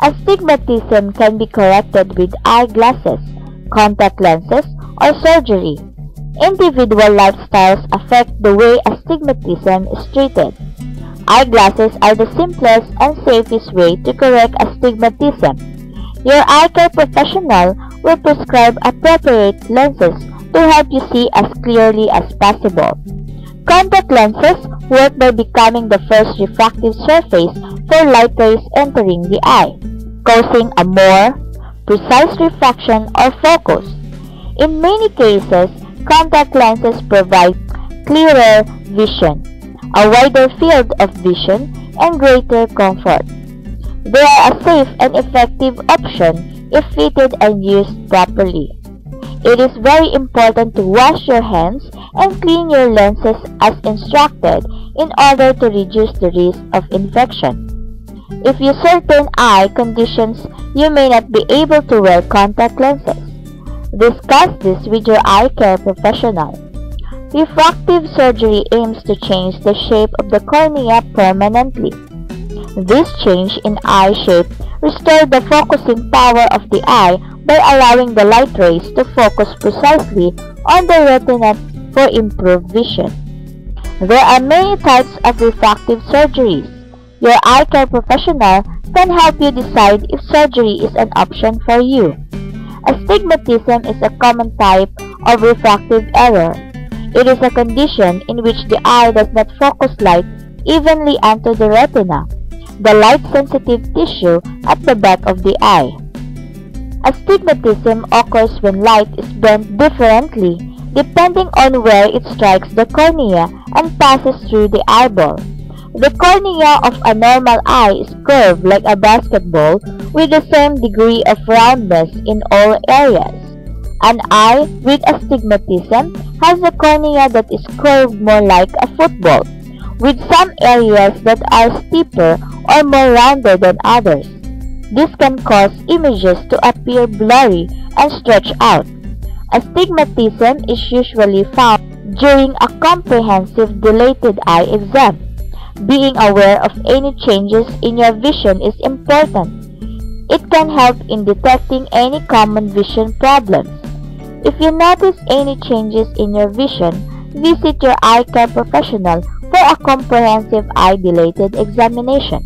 Astigmatism can be corrected with eyeglasses, contact lenses, or surgery. Individual lifestyles affect the way astigmatism is treated. Eyeglasses are the simplest and safest way to correct astigmatism. Your eye care professional will prescribe appropriate lenses to help you see as clearly as possible. Contact lenses work by becoming the first refractive surface for light rays entering the eye, causing a more precise refraction or focus. In many cases, contact lenses provide clearer vision, a wider field of vision, and greater comfort. They are a safe and effective option if fitted and used properly. It is very important to wash your hands and clean your lenses as instructed in order to reduce the risk of infection. If you certain eye conditions, you may not be able to wear contact lenses. Discuss this with your eye care professional. Refractive surgery aims to change the shape of the cornea permanently. This change in eye shape restores the focusing power of the eye by allowing the light rays to focus precisely on the retina for improved vision. There are many types of refractive surgeries. Your eye care professional can help you decide if surgery is an option for you. Astigmatism is a common type of refractive error. It is a condition in which the eye does not focus light evenly onto the retina, the light-sensitive tissue at the back of the eye. Astigmatism occurs when light is bent differently depending on where it strikes the cornea and passes through the eyeball. The cornea of a normal eye is curved like a basketball with the same degree of roundness in all areas. An eye with astigmatism has a cornea that is curved more like a football, with some areas that are steeper or more rounded than others. This can cause images to appear blurry and stretch out. Astigmatism is usually found during a comprehensive dilated eye exam. Being aware of any changes in your vision is important. It can help in detecting any common vision problems. If you notice any changes in your vision, visit your eye care professional for a comprehensive eye dilated examination.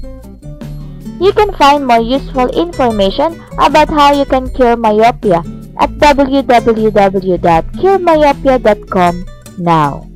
You can find more useful information about how you can cure myopia at www.curemyopia.com now.